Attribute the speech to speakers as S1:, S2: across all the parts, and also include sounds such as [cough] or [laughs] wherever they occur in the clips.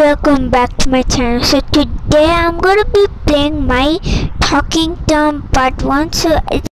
S1: welcome back to my channel. So today I'm gonna be playing my Talking Tom Part 1. So it's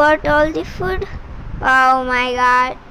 S1: bought all the food. Oh my god.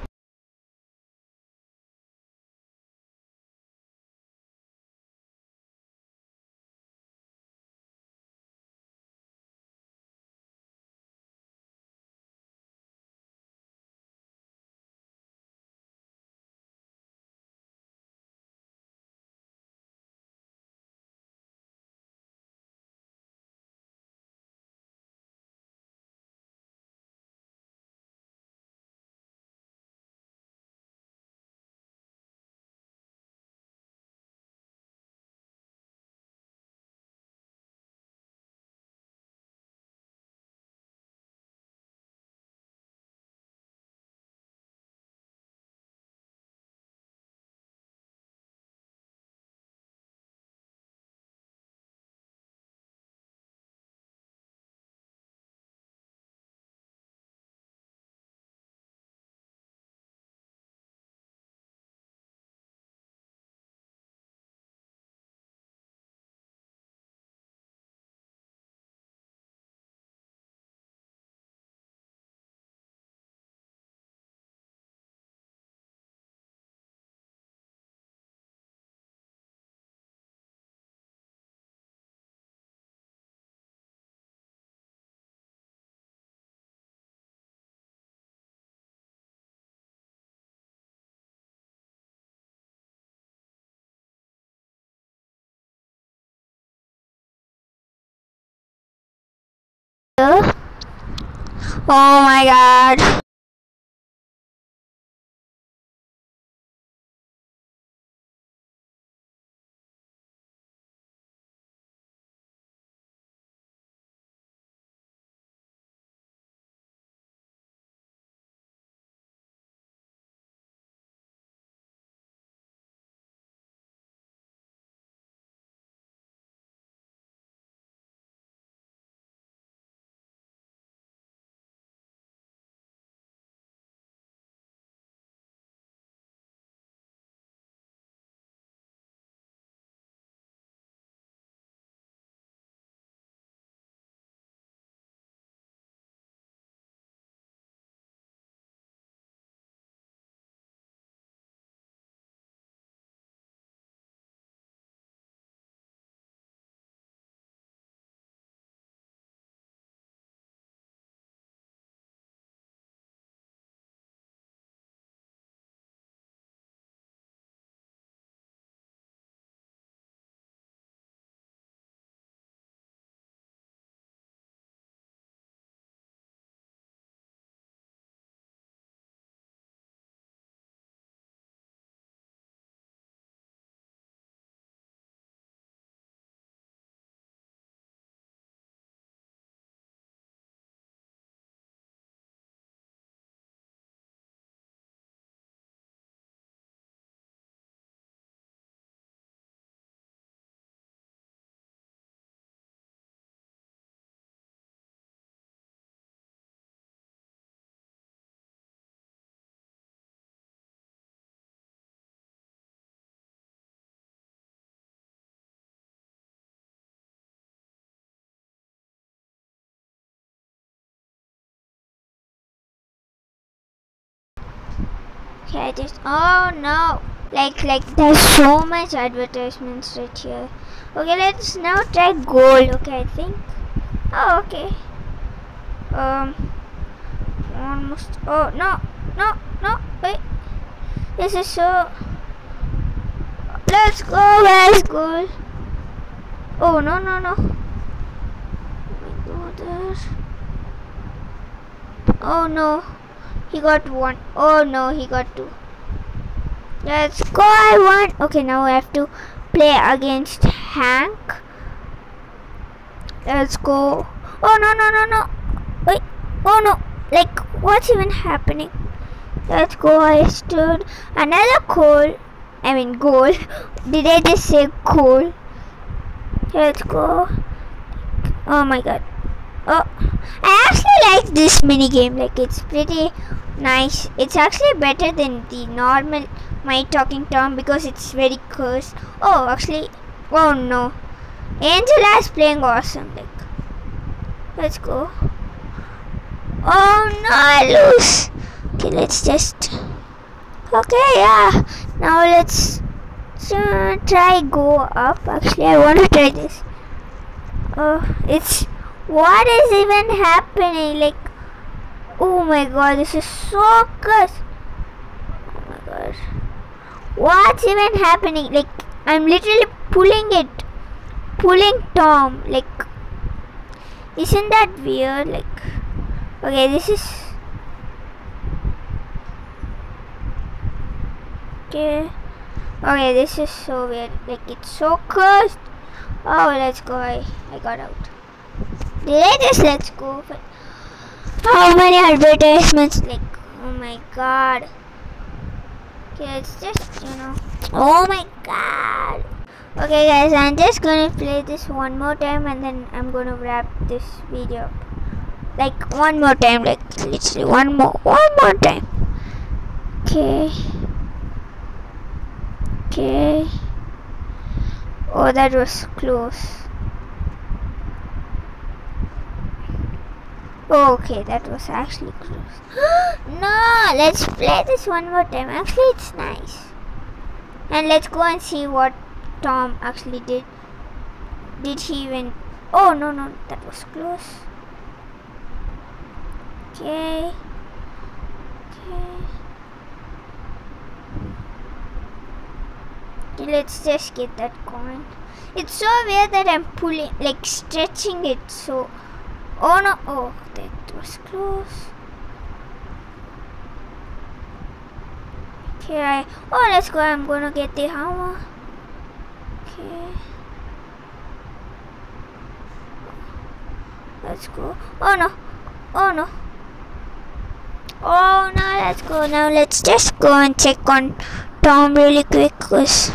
S1: Oh my god. Okay, just. Oh no! Like, like, there's so much advertisements right here. Okay, let's now try gold. Okay, I think. Oh, okay. Um, almost. Oh no, no, no! Wait. This is so. Let's go. Where's gold? Oh no, no, no! Oh! Oh no, he got one. Oh no, he got two. Let's go, I won. Okay, now we have to play against Hank. Let's go. Oh no, no, no, no. Wait. Oh no. Like, what's even happening? Let's go. I stood another coal. I mean, goal. [laughs] Did I just say coal? Let's go. Oh my god. Oh, I actually like this mini game. Like, it's pretty nice. It's actually better than the normal my talking Tom because it's very cursed. Oh, actually, oh no. Angela is playing awesome. Like, let's go. Oh no, I lose. Okay, let's just. Okay, yeah. Now let's try go up. Actually, I want to try this. Oh, it's what is even happening? Like, oh my god, this is so cursed. Oh my god. What's even happening? Like, I'm literally pulling it. Pulling Tom. Like, isn't that weird? Like, okay, this is. Okay. Okay, this is so weird. Like, it's so cursed. Oh, let's go. I, I got out. Did I just let's go? How many advertisements? Like, oh my god. Okay, it's just, you know. Oh my god. Okay guys, I'm just gonna play this one more time and then I'm gonna wrap this video up. Like one more time, like literally one more, one more time. Okay. Okay. Oh, that was close. Okay, that was actually close. [gasps] no, let's play this one more time. Actually, it's nice. And let's go and see what Tom actually did. Did he even... Oh, no, no, that was close. Okay. Okay. Let's just get that coin. It's so weird that I'm pulling, like stretching it so Oh no! Oh, that was close. Okay, I, oh let's go. I'm gonna get the hammer. Okay. Let's go. Oh no! Oh no! Oh no! Let's go now. Let's just go and check on Tom really quick, cause